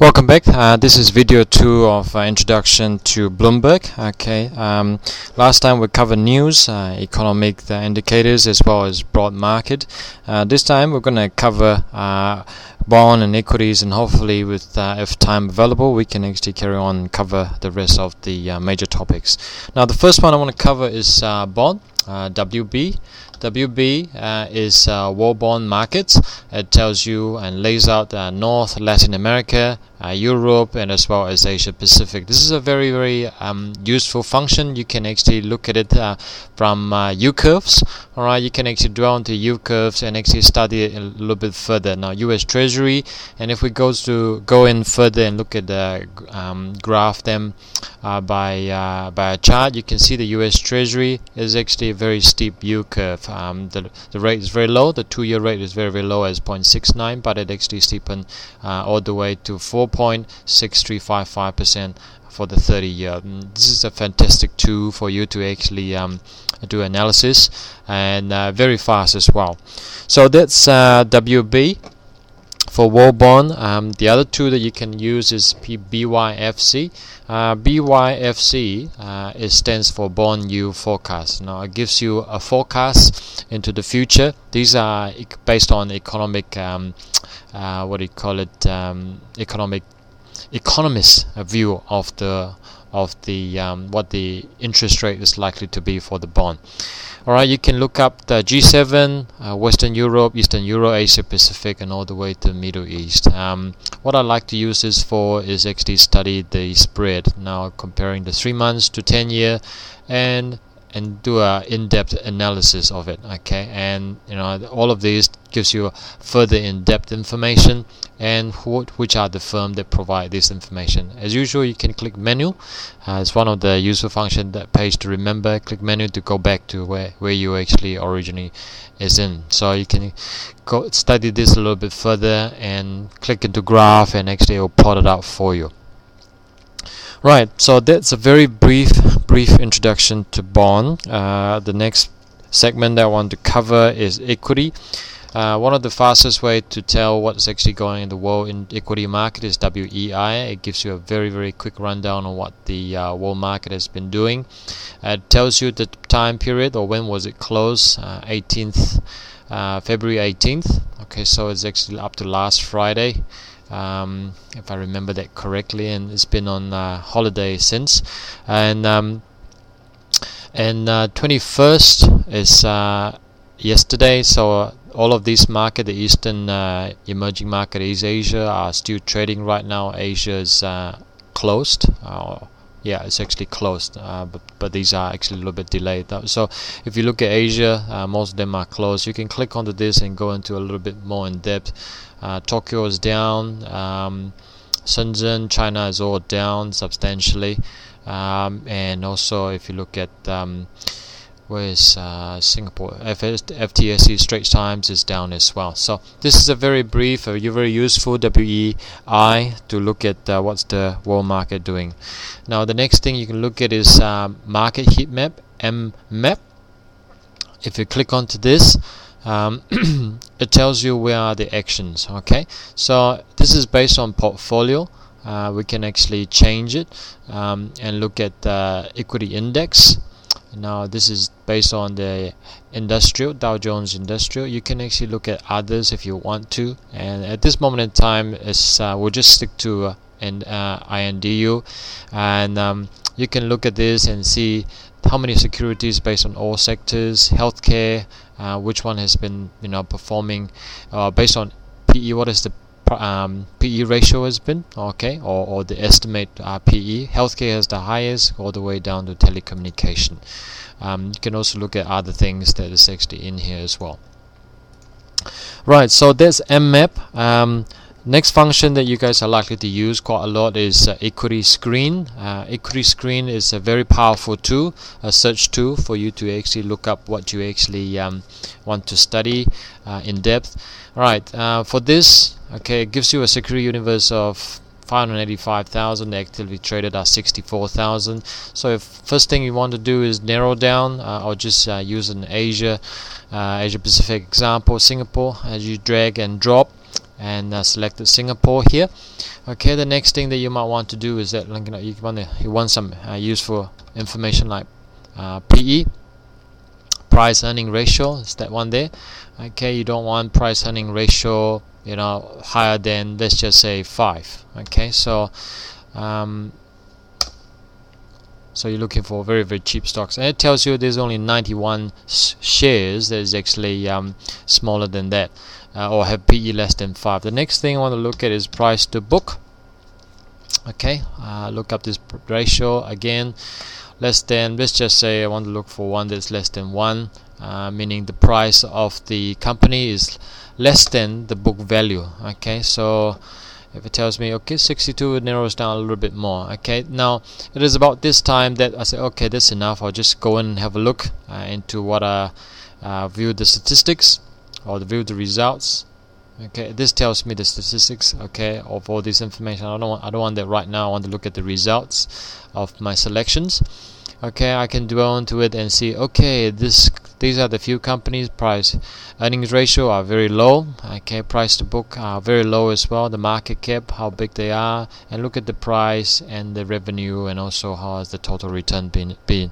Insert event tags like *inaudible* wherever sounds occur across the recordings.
Welcome back. Uh, this is video two of uh, introduction to Bloomberg. Okay. Um, last time we covered news, uh, economic uh, indicators, as well as broad market. Uh, this time we're going to cover uh, bond and equities, and hopefully, with if time available, we can actually carry on and cover the rest of the major topics. Now, the first one I want to cover is bond. WB. WB uh, is uh, world bond markets. It tells you and lays out uh, North Latin America, uh, Europe, and as well as Asia Pacific. This is a very very um, useful function. You can actually look at it uh, from uh, yield curves. All right, you can actually draw onto yield curves and actually study it a little bit further. Now, U.S. Treasury, and if we go to go in further and look at the um, graph them by by a chart, you can see the U.S. Treasury is actually very steep yield curve. Um, the, the rate is very low. The two-year rate is very, very low as 0.69, but it actually steepened uh, all the way to 4.6355% for the 30 year. Mm, this is a fantastic tool for you to actually um, do analysis and uh, very fast as well. So that's uh, WB for world bond. Um, the other tool that you can use is BYFC. Uh, BYFC uh, it stands for Bond Yield Forecast. Now it gives you a forecast into the future. These are based on economic, um, uh, what do you call it, um, economic economist view of the of the um, what the interest rate is likely to be for the bond. Alright, you can look up the G7, uh, Western Europe, Eastern Euro, Asia Pacific, and all the way to the Middle East. Um, what I like to use this for is actually study the spread. Now comparing the three months to 10 year, and and do a in-depth analysis of it okay? And you know all of these gives you further in-depth information and what which are the firm that provide this information. As usual you can click menu. Uh, it's one of the useful function that page to remember. Click menu to go back to where where you actually originally is in. So you can go study this a little bit further and click into graph and actually it will plot it out for you. Right, so that's a very brief brief introduction to bond. Uh, the next segment that I want to cover is equity. Uh, one of the fastest way to tell what's actually going in the world in equity market is WEI. It gives you a very very quick rundown on what the uh, world market has been doing. it tells you the time period or when was it closed, 18th uh, uh, February 18th. Okay, so it's actually up to last Friday um, if I remember that correctly, and it's been on uh, holiday since. And um, and uh, 21st is uh, yesterday, so uh, all of these market, the Eastern uh, emerging market, East Asia, are still trading right now. Asia is uh, closed. Yeah, it's actually closed, but but these are actually a little bit delayed. So if you look at Asia, most of them are closed. You can click onto this and go into a little bit more in depth. Uh, Tokyo is down. Um, Shenzhen, China is all down substantially. Um, and also, if you look at um, where is uh, Singapore? FTSE Straits Times is down as well. So this is a very brief, a very useful WEI to look at uh, what's the world market doing. Now the next thing you can look at is uh, market heat map, mmap. If you click onto this, um, *clears throat* it tells you where are the actions okay so this is based on portfolio uh, we can actually change it um, and look at the equity index now this is based on the industrial Dow Jones Industrial. You can actually look at others if you want to. And at this moment in time is uh, we'll just stick to uh, and uh, INDU and um, you can look at this and see how many securities based on all sectors healthcare uh, which one has been you know performing uh, based on PE what is the um, PE ratio has been okay or, or the estimate uh, PE healthcare has the highest all the way down to telecommunication. Um, you can also look at other things that is actually in here as well. Right so that's mmap um, Next function that you guys are likely to use quite a lot is uh, Equity Screen. Uh, Equity Screen is a very powerful tool, a search tool for you to actually look up what you actually um, want to study uh, in depth. All right, uh, for this, okay, it gives you a security universe of 585,000 actively traded are 64,000 so if first thing you want to do is narrow down uh, or just uh, use an Asia uh, Asia Pacific example Singapore as you drag and drop and uh, selected Singapore here. Okay the next thing that you might want to do is that you, know, you want to, you want some uh, useful information like uh, PE price earning ratio is that one there? Okay you don't want price earning ratio you know higher than let's just say 5 okay so um, so you're looking for very very cheap stocks. And it tells you there's only 91 shares that is actually um, smaller than that uh, or have PE less than 5 the next thing I want to look at is price to book. Okay uh, look up this ratio again. Less than let's just say I want to look for one that's less than 1 uh, meaning the price of the company is less than the book value. Okay so if it tells me okay 62 it narrows down a little bit more. Okay now it is about this time that I say okay that's enough. I'll just go and have a look uh, into what I uh, view the statistics or the view the results. Okay this tells me the statistics okay of all this information. I don't want, I don't want that right now. I want to look at the results of my selections okay I can dwell into it and see okay this these are the few companies price earnings ratio are very low. Okay price to book are very low as well. The market cap how big they are. And look at the price and the revenue and also how has the total return been been.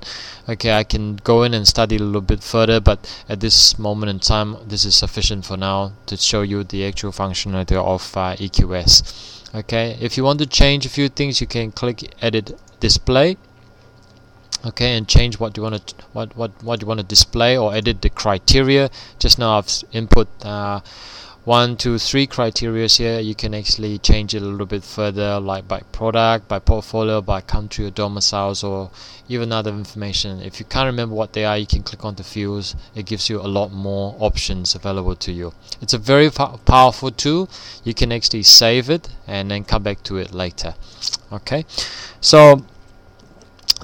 Okay I can go in and study a little bit further but at this moment in time this is sufficient for now to show you the actual functionality of uh, EQS okay if you want to change a few things you can click edit display okay and change what you want to what what what you want to display or edit the criteria? Just now I've input uh, one two three criteria here. You can actually change it a little bit further like by product by portfolio by country or domiciles or even other information. If you can't remember what they are you can click on the fields. It gives you a lot more options available to you. It's a very powerful tool. You can actually save it and then come back to it later. Okay? So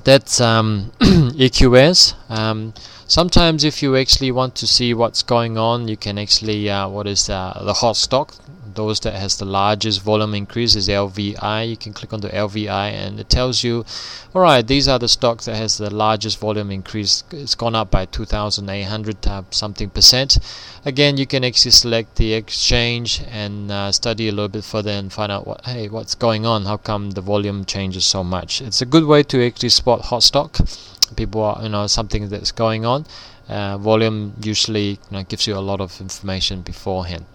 that's um, *clears throat* EQS. Um, sometimes if you actually want to see what's going on, you can actually, uh, what is the hot stock, those that has the largest volume increase is LVI. You can click on the LVI and it tells you, alright, these are the stocks that has the largest volume increase. It's gone up by 2,800 uh, something percent. Again, you can actually select the exchange and uh, study a little bit further and find out what, hey, what's going on? How come the volume changes so much? It's a good way to actually spot hot stock. People are, you know, something that's going on. Uh, volume usually you know, gives you a lot of information beforehand.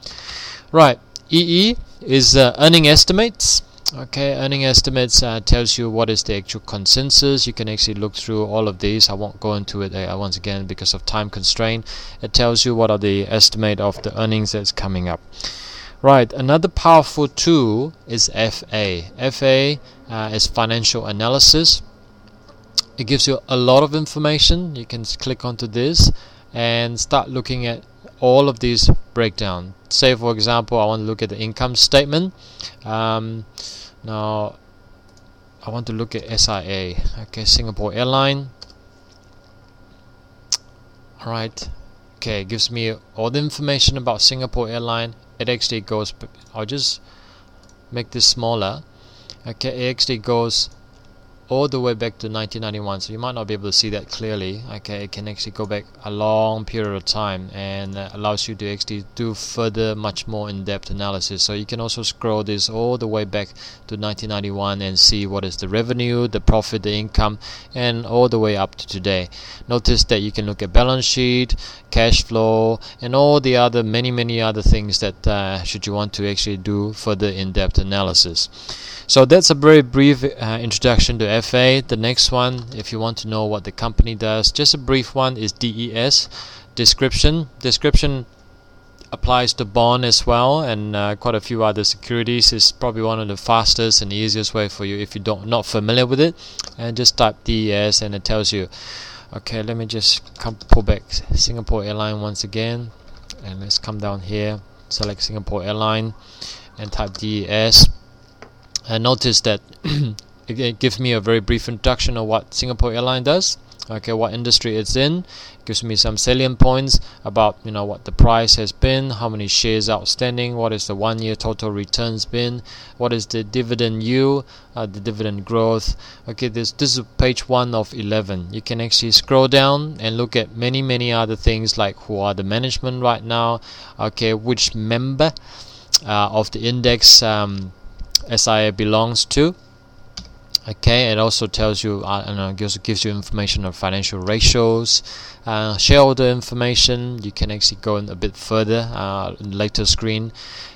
Right, EE is uh, earning estimates. Okay, earning estimates uh, tells you what is the actual consensus. You can actually look through all of these. I won't go into it uh, once again because of time constraint. It tells you what are the estimate of the earnings that's coming up. Right, another powerful tool is FA. FA uh, is financial analysis. It gives you a lot of information. You can click onto this and start looking at all of these breakdown. Say for example, I want to look at the income statement. Um, now, I want to look at SIA. Okay, Singapore Airline. All right. Okay, gives me all the information about Singapore Airline. It actually goes. I'll just make this smaller. Okay, it actually goes all the way back to 1991 so you might not be able to see that clearly okay? It can actually go back a long period of time and uh, allows you to actually do further much more in-depth analysis. So you can also scroll this all the way back to 1991 and see what is the revenue the profit the income and all the way up to today. Notice that you can look at balance sheet cash flow and all the other many many other things that uh, should you want to actually do further in-depth analysis. So that's a very brief uh, introduction to FA. The next one, if you want to know what the company does, just a brief one is DES, description. Description applies to bond as well and uh, quite a few other securities. Is probably one of the fastest and easiest way for you if you don't not familiar with it. And just type DES and it tells you. Okay let me just come pull back Singapore airline once again. And let's come down here select Singapore airline and type DES and notice that *clears throat* it gives me a very brief introduction of what Singapore Airline does okay what industry it's in. Gives me some salient points about you know what the price has been how many shares outstanding what is the one year total returns been what is the dividend yield uh, the dividend growth. Okay this this is page 1 of 11 you can actually scroll down and look at many many other things like who are the management right now okay which member uh, of the index um, SIA belongs to okay it also tells you uh, and uh, gives, gives you information on financial ratios. Uh, shareholder information you can actually go in a bit further uh, later screen.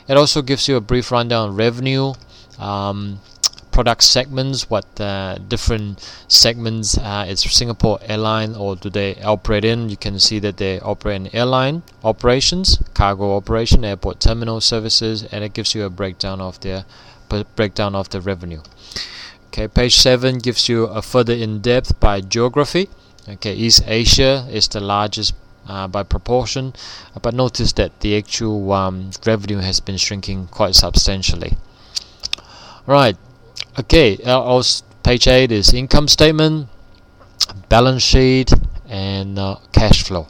It also gives you a brief rundown on revenue um, product segments what uh, different segments uh, it's Singapore airline or do they operate in? You can see that they operate in airline operations cargo operation airport terminal services and it gives you a breakdown of their breakdown of the revenue okay page 7 gives you a further in-depth by geography. Okay East Asia is the largest uh, by proportion but notice that the actual um, revenue has been shrinking quite substantially. Right okay uh, page 8 is income statement balance sheet and uh, cash flow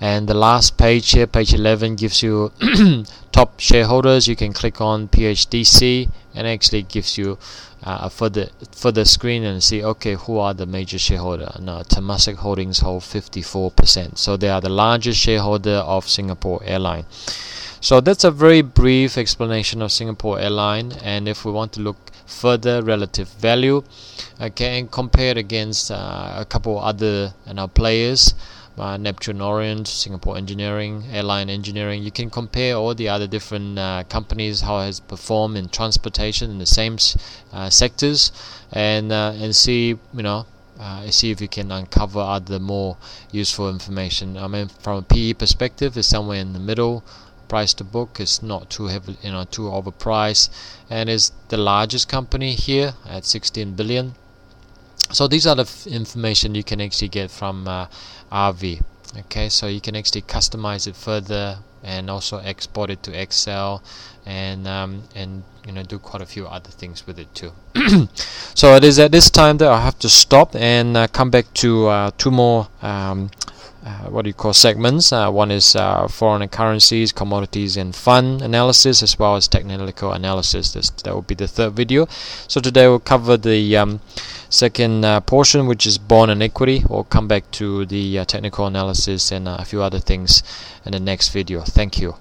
and the last page here page 11 gives you *clears throat* top shareholders. You can click on PHDC and actually gives you uh, a further further screen and see okay who are the major shareholder? Now Temasek Holdings hold 54% so they are the largest shareholder of Singapore Airline. So that's a very brief explanation of Singapore Airline. And if we want to look further relative value okay and compare it against uh, a couple other you know, players uh, Neptune Orient, Singapore Engineering, Airline Engineering. You can compare all the other different uh, companies how it has performed in transportation in the same uh, sectors, and uh, and see you know uh, see if you can uncover other more useful information. I mean, from a PE perspective, it's somewhere in the middle price to book is not too heavy you know too overpriced and is the largest company here at 16 billion so these are the information you can actually get from uh, RV okay? So you can actually customize it further and also export it to Excel and um, and you know do quite a few other things with it too. *clears throat* So it is at this time that I have to stop and uh, come back to uh, two more um, uh, what do you call segments. Uh, one is uh, foreign currencies, commodities, and fund analysis, as well as technical analysis. This, that will be the third video. So today we'll cover the um, second uh, portion, which is bond and equity. We'll come back to the uh, technical analysis and a few other things in the next video. Thank you.